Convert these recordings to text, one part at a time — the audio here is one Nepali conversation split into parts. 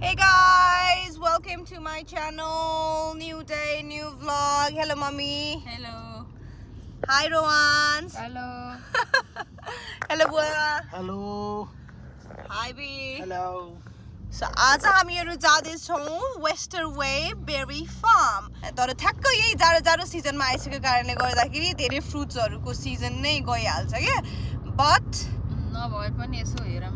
Hey guys, welcome to my channel. New day, new vlog. Hello, mommy. Hello. Hi, Rowan. Hello. Hello, Bua. Hello Hi, B. Hello So, आज हामीहरू जाँदैछौँ वेस्टर वे बेरी फार्म तर ठ्याक्क यही जाडो जाडो सिजनमा आइसकेको कारणले गर्दाखेरि धेरै फ्रुट्सहरूको सिजन नै गइहाल्छ क्या बट नभए पनि यसो हेरौँ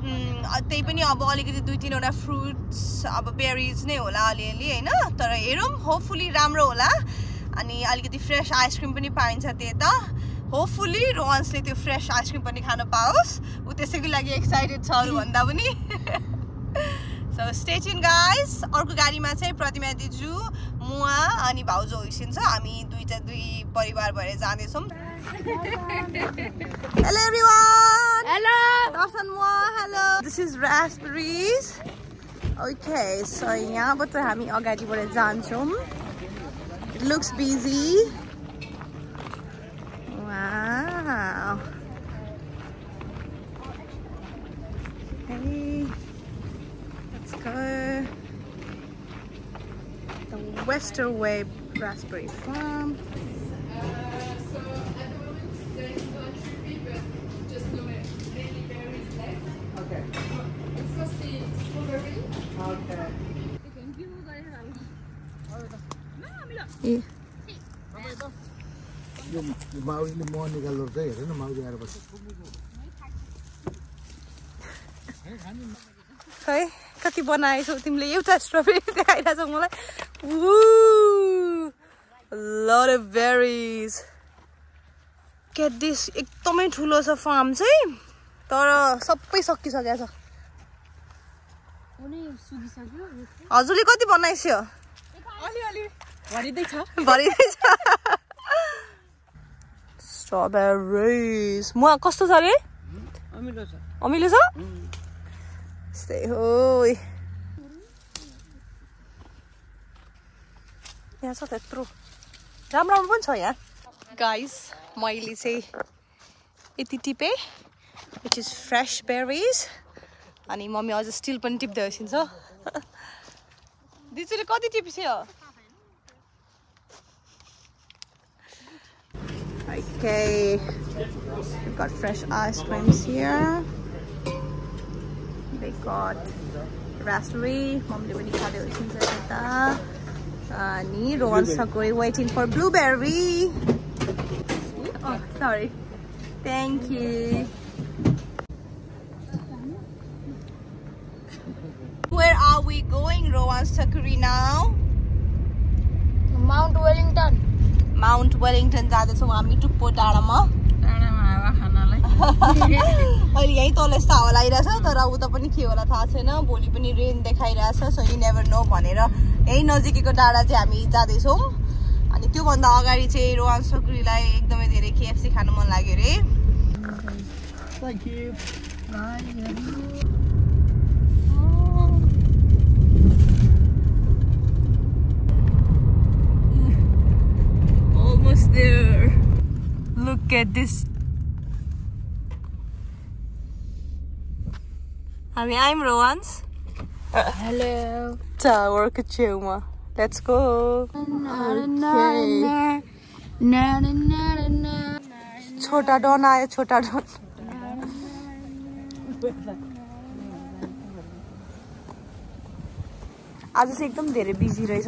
त्यही पनि अब अलिकति दुई तिनवटा फ्रुट्स अब बेरिज नै होला अलिअलि होइन? तर हेरौँ होपफुली राम्रो होला। अनि अलिकति फ्रेस आइसक्रिम पनि पाइन्छ त्यता होपफुली रोहन्सले त्यो फ्रेस आइसक्रिम पनि खान पाओस्। ऊ त्यसैको लागि एक्साइटेड छ अरूभन्दा पनि। सो स्टेचिन गाइस अर्को गाडीमा चाहिँ प्रतिमा दिजु मुवा अनि भाउजू होइसिन्छ। हामी दुईटा दुई परिवार भएर जाँदैछौँ। Hello everyone हेलो दर्शन मुवा hello this is रास्परिज okay so यहाँबाट हामी अगाडिबाट जान्छौँ it looks busy Wow. Hey, let's go. The Westerway Raspberry Farm. Yeah. यो माउरीले मह निकाल्दो रहेछ हेर न माउरी आएर बस्छ है कति बनाएछौ तिमीले एउटा स्ट्रबेरी देखाइरहेछौ मलाई load of berries get this एकदमै ठुलो छ फार्म चाहिँ तर सबै सकिसकेको छ हजुरले कति भरिँदैछ भरिँदैछ स्ट्रबेरिज म कस्तो छ अरे अमिलो छ। अमिलो छ? यस्तै हो। यहाँ छ त्यत्रो राम्रो राम्रो पनि छ यहाँ। गाइस मैले चाहिँ यति टिपेँ विच इज फ्रेस बेरिज अनि मम्मी अझ स्टिल पनि टिप्दै होइसिन्छ दिजुले कति टिपिसयो Okay, we've got fresh ice creams here. They got raspberry, Ani, Rohan's Sakuri waiting for blueberry. Oh, sorry. Thank you. Where are we going, Rowan Sakuri now? Mount Wellington. Mount Wellington जाँदैछौँ हामी टुप्पो खानालाई। अहिले यहीँ तल यस्तो हावा लागिरहेछ तर उता पनि के होला थाहा छैन। भोलि पनि रेन देखाइरहेछ सो यु नेभर नो भनेर यहीँ नजिकैको डाँडा चाहिँ हामी जाँदैछौँ। अनि त्योभन्दा अगाडि चाहिँ रोहन सकुरीलाई एकदमै धेरै केएफसी खानु मन लाग्यो अरे। Look at this. हामी आयौँ रोवान्स हेलो टावरको छेउमा लेट्स गो छोटा डन आयो छोटा डन आज चाहिँ एकदम धेरै बिजी रहेछ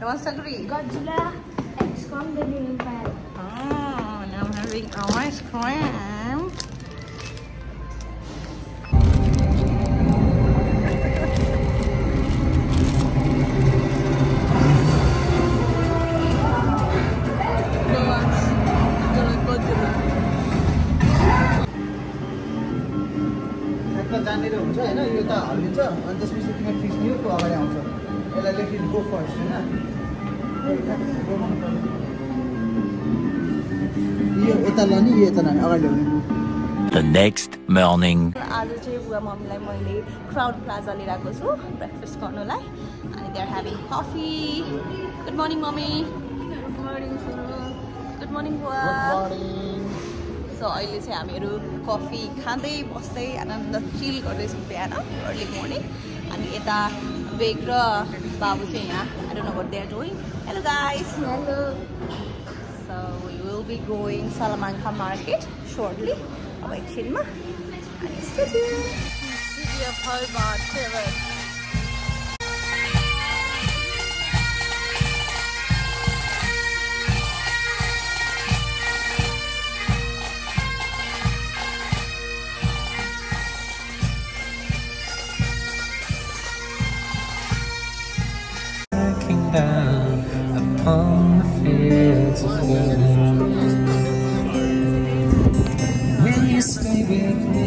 No one's agree. Godzilla X Kong the New Empire. Oh, now I'm having ice cream. तिमीलाई जानेर हुन्छ होइन यो त हल्लिन्छ अनि त्यसपछि तिमीले फिक्स न्यू त्यो अगाडि आउँछ यसलाई इट गो फर्स्ट होइन। यो यता लाने यो यता लाने अगाडि ल्याउने The next morning. आज चाहिँ बुवा मम्मीलाई मैले क्राउड प्लाजा लिइरहेको छु ब्रेकफास्ट गर्नुलाई। अनि they are having coffee good morning mummy good morning good morning बुवा. सो अहिले चाहिँ हामीहरू कफी खाँदै बस्दै आनन्द चिल गर्दैछौँ बिहान अर्ली मर्निङ अनि यता I don't know what they're doing. Hello guys. Hello. So we will be going Salamanca market shortly. Bye, Chinma. Stay tuned. This Hobart Terrace. upon the fields of gold. Will you stay with me?